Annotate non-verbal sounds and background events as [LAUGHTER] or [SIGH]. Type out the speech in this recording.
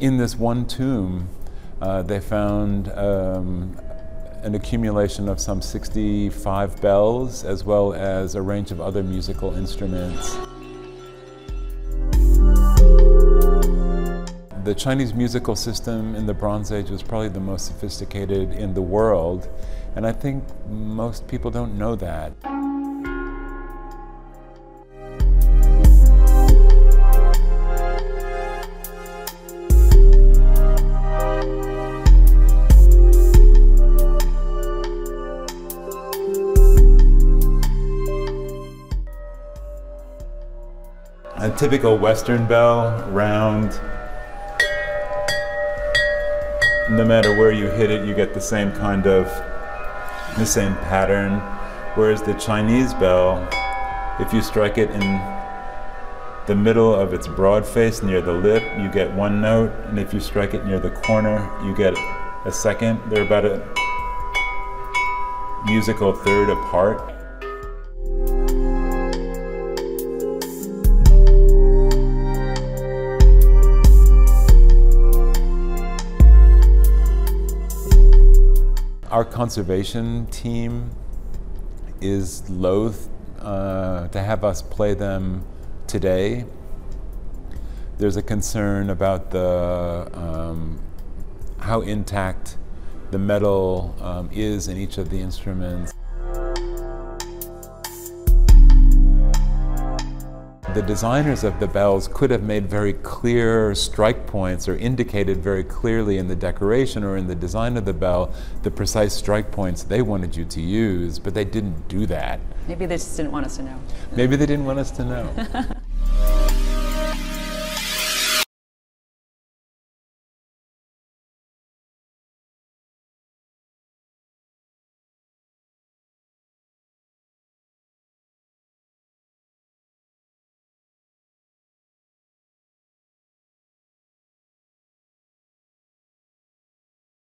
in this one tomb, uh, they found um, an accumulation of some 65 bells as well as a range of other musical instruments. The Chinese musical system in the Bronze Age was probably the most sophisticated in the world, and I think most people don't know that. A typical Western bell, round. No matter where you hit it, you get the same kind of, the same pattern. Whereas the Chinese bell, if you strike it in the middle of its broad face near the lip, you get one note. And if you strike it near the corner, you get a second. They're about a musical third apart. Our conservation team is loath uh, to have us play them today. There's a concern about the um, how intact the metal um, is in each of the instruments. The designers of the bells could have made very clear strike points or indicated very clearly in the decoration or in the design of the bell the precise strike points they wanted you to use, but they didn't do that. Maybe they just didn't want us to know. Maybe they didn't want us to know. [LAUGHS]